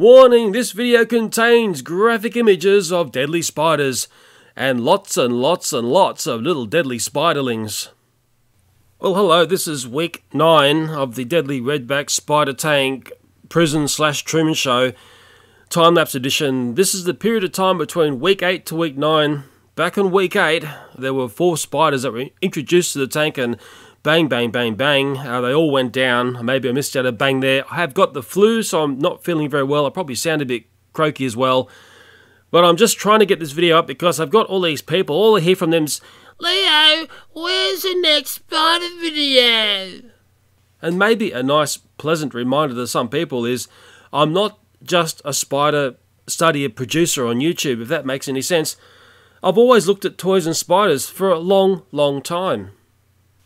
Warning, this video contains graphic images of deadly spiders and lots and lots and lots of little deadly spiderlings. Well, hello, this is week 9 of the Deadly Redback Spider Tank Prison slash Truman Show time lapse edition. This is the period of time between week 8 to week 9. Back in week 8, there were four spiders that were introduced to the tank and bang, bang, bang, bang. Uh, they all went down. Maybe I missed out a bang there. I have got the flu, so I'm not feeling very well. I probably sound a bit croaky as well. But I'm just trying to get this video up because I've got all these people. All I hear from them's, Leo, where's the next spider video? and maybe a nice, pleasant reminder to some people is, I'm not just a spider study producer on YouTube, if that makes any sense. I've always looked at toys and spiders for a long, long time.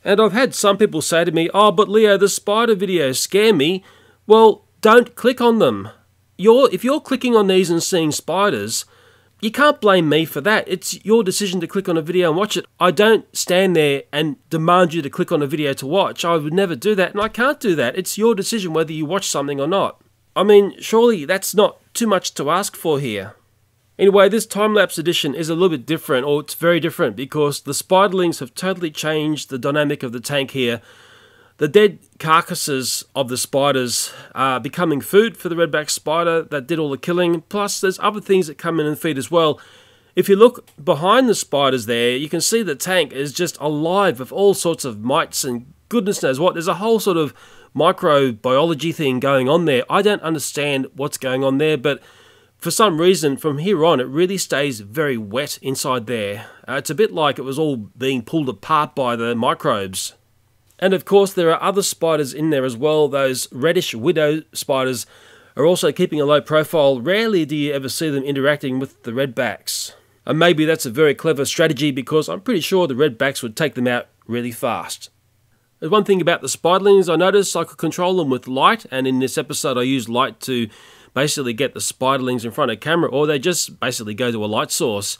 And I've had some people say to me, Oh, but Leo, the spider videos scare me. Well, don't click on them. You're, if you're clicking on these and seeing spiders, you can't blame me for that. It's your decision to click on a video and watch it. I don't stand there and demand you to click on a video to watch. I would never do that, and I can't do that. It's your decision whether you watch something or not. I mean, surely that's not too much to ask for here. Anyway, this time lapse edition is a little bit different, or it's very different, because the spiderlings have totally changed the dynamic of the tank here. The dead carcasses of the spiders are becoming food for the redback spider that did all the killing, plus, there's other things that come in and feed as well. If you look behind the spiders there, you can see the tank is just alive with all sorts of mites and goodness knows what. There's a whole sort of microbiology thing going on there. I don't understand what's going on there, but for some reason, from here on, it really stays very wet inside there. Uh, it's a bit like it was all being pulled apart by the microbes. And of course, there are other spiders in there as well. Those reddish widow spiders are also keeping a low profile. Rarely do you ever see them interacting with the redbacks. And maybe that's a very clever strategy because I'm pretty sure the redbacks would take them out really fast. There's one thing about the spiderlings I noticed I could control them with light, and in this episode I used light to basically get the spiderlings in front of camera, or they just basically go to a light source.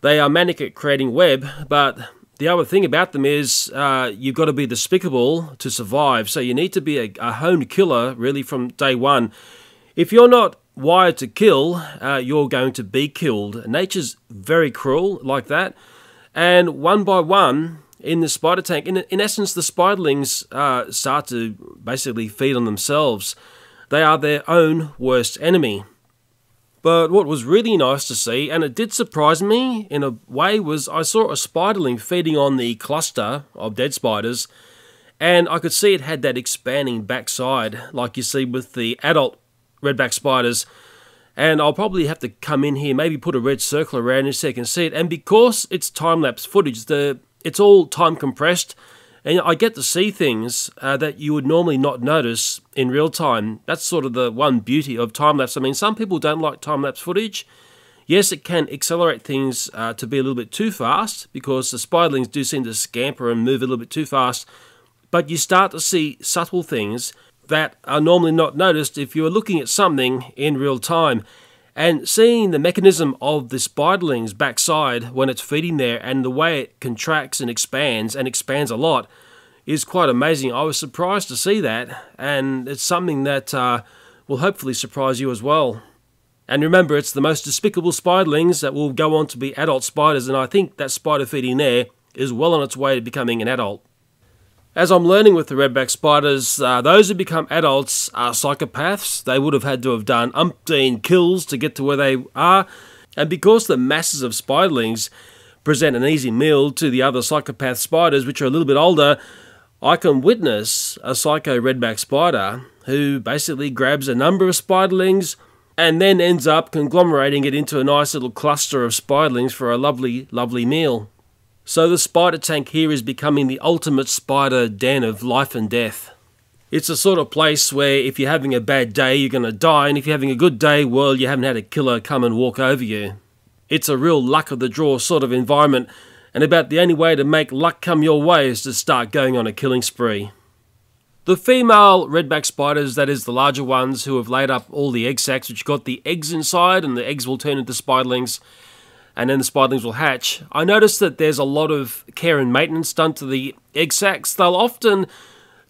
They are manic at creating web, but the other thing about them is uh, you've got to be despicable to survive. So you need to be a, a honed killer really from day one. If you're not wired to kill, uh, you're going to be killed. Nature's very cruel like that. And one by one, in the spider tank, in, in essence, the spiderlings uh, start to basically feed on themselves. They are their own worst enemy. But what was really nice to see, and it did surprise me in a way, was I saw a spiderling feeding on the cluster of dead spiders, and I could see it had that expanding backside, like you see with the adult redback spiders. And I'll probably have to come in here, maybe put a red circle around it so you can see it. And because it's time lapse footage, the it's all time compressed, and I get to see things uh, that you would normally not notice in real time. That's sort of the one beauty of time lapse. I mean, some people don't like time lapse footage. Yes, it can accelerate things uh, to be a little bit too fast because the spiderlings do seem to scamper and move a little bit too fast. But you start to see subtle things that are normally not noticed if you are looking at something in real time. And seeing the mechanism of the spiderling's backside when it's feeding there and the way it contracts and expands and expands a lot is quite amazing. I was surprised to see that, and it's something that uh, will hopefully surprise you as well. And remember, it's the most despicable spiderlings that will go on to be adult spiders, and I think that spider feeding there is well on its way to becoming an adult. As I'm learning with the redback spiders, uh, those who become adults are psychopaths. They would have had to have done umpteen kills to get to where they are. And because the masses of spiderlings present an easy meal to the other psychopath spiders, which are a little bit older, I can witness a psycho redback spider who basically grabs a number of spiderlings and then ends up conglomerating it into a nice little cluster of spiderlings for a lovely, lovely meal. So the spider tank here is becoming the ultimate spider den of life and death. It's a sort of place where if you're having a bad day, you're going to die, and if you're having a good day, well, you haven't had a killer come and walk over you. It's a real luck of the draw sort of environment, and about the only way to make luck come your way is to start going on a killing spree. The female redback spiders, that is the larger ones who have laid up all the egg sacs, which got the eggs inside, and the eggs will turn into spiderlings, and then the spiderlings will hatch. I noticed that there's a lot of care and maintenance done to the egg sacs. They'll often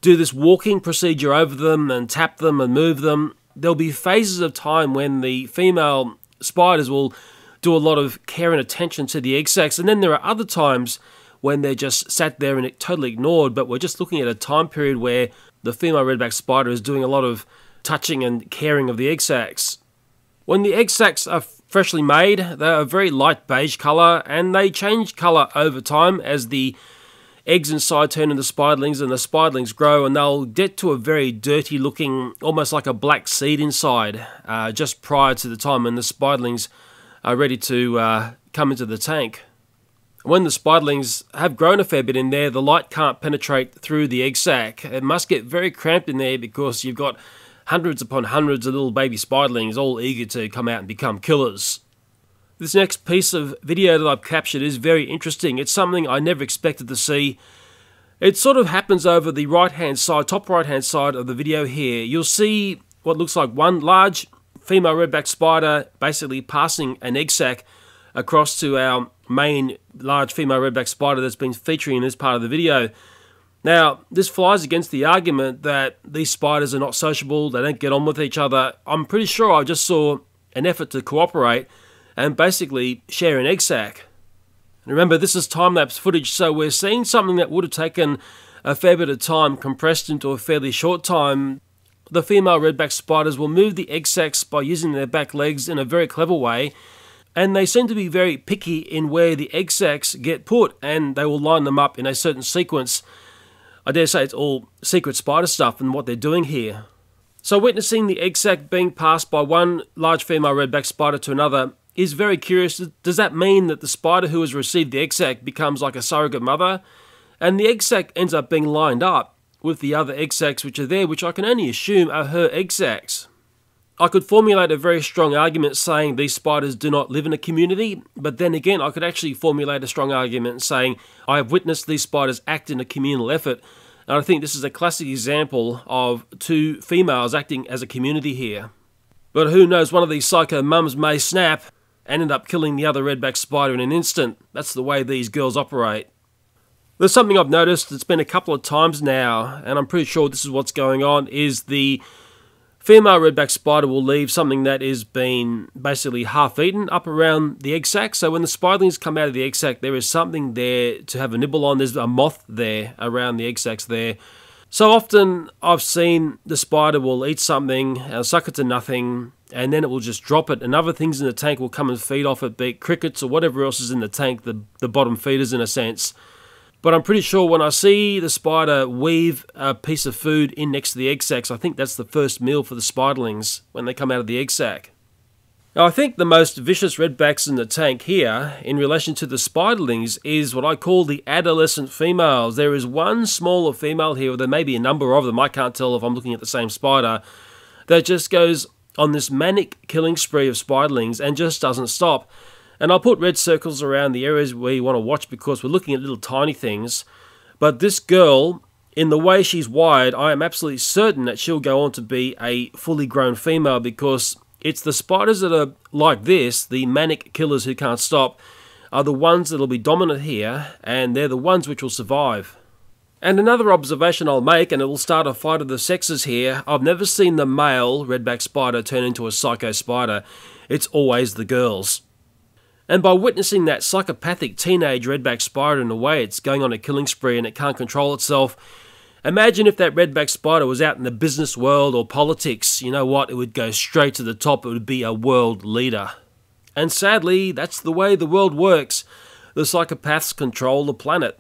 do this walking procedure over them and tap them and move them. there'll be phases of time when the female spiders will do a lot of care and attention to the egg sacs, and then there are other times when they're just sat there and totally ignored. But we're just looking at a time period where the female redback spider is doing a lot of touching and caring of the egg sacs. When the egg sacs are freshly made, they're a very light beige colour and they change colour over time as the eggs inside turn into spiderlings and the spiderlings grow and they'll get to a very dirty looking, almost like a black seed inside, uh, just prior to the time when the spiderlings are ready to uh, come into the tank. When the spiderlings have grown a fair bit in there, the light can't penetrate through the egg sac. It must get very cramped in there because you've got hundreds upon hundreds of little baby spiderlings all eager to come out and become killers. This next piece of video that I've captured is very interesting. It's something I never expected to see. It sort of happens over the right hand side, top right hand side of the video here. You'll see what looks like one large female redback spider basically passing an egg sac across to our main large female redback spider that's been featuring in this part of the video. Now, this flies against the argument that these spiders are not sociable, they don't get on with each other. I'm pretty sure I just saw an effort to cooperate and basically share an egg sac. And remember, this is time lapse footage, so we're seeing something that would have taken a fair bit of time compressed into a fairly short time. The female redback spiders will move the egg sacs by using their back legs in a very clever way and they seem to be very picky in where the egg sacs get put, and they will line them up in a certain sequence. I dare say it's all secret spider stuff and what they're doing here. So, witnessing the egg sac being passed by one large female redback spider to another is very curious. Does that mean that the spider who has received the egg sac becomes like a surrogate mother? And the egg sac ends up being lined up with the other egg sacs which are there, which I can only assume are her egg sacs. I could formulate a very strong argument saying these spiders do not live in a community, but then again, I could actually formulate a strong argument saying I have witnessed these spiders act in a communal effort. And I think this is a classic example of two females acting as a community here. But who knows, one of these psycho mums may snap and end up killing the other redback spider in an instant. That's the way these girls operate. There's something I've noticed, it's been a couple of times now, and I'm pretty sure this is what's going on, is the Female redback spider will leave something that has been basically half eaten up around the egg sac. So when the spiderlings come out of the egg sac, there is something there to have a nibble on. There's a moth there around the egg sacs there. So often I've seen the spider will eat something, uh, suck it to nothing, and then it will just drop it. And other things in the tank will come and feed off it, be crickets or whatever else is in the tank, the, the bottom feeders in a sense. But I'm pretty sure when I see the spider weave a piece of food in next to the egg sacs, I think that's the first meal for the spiderlings when they come out of the egg sac. Now, I think the most vicious redbacks in the tank here, in relation to the spiderlings, is what I call the adolescent females. There is one smaller female here, there may be a number of them, I can't tell if I'm looking at the same spider, that just goes on this manic killing spree of spiderlings and just doesn't stop. And I'll put red circles around the areas where you want to watch because we're looking at little tiny things. But this girl, in the way she's wired, I am absolutely certain that she'll go on to be a fully grown female because it's the spiders that are like this, the manic killers who can't stop, are the ones that'll be dominant here, and they're the ones which will survive. And another observation I'll make, and it will start a fight of the sexes here, I've never seen the male redback spider turn into a psycho spider. It's always the girls. And by witnessing that psychopathic teenage redback spider in a way it's going on a killing spree and it can't control itself, imagine if that redback spider was out in the business world or politics. You know what? It would go straight to the top, it would be a world leader. And sadly, that's the way the world works. The psychopaths control the planet.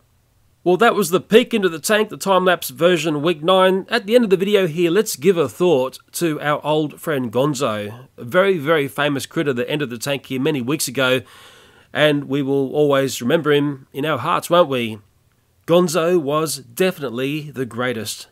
Well, that was the peek into the tank, the time-lapse version, week 9. At the end of the video here, let's give a thought to our old friend Gonzo. A very, very famous critter that entered the tank here many weeks ago, and we will always remember him in our hearts, won't we? Gonzo was definitely the greatest.